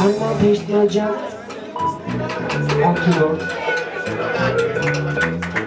Alman değiştireceğim. Antidot. Thank you.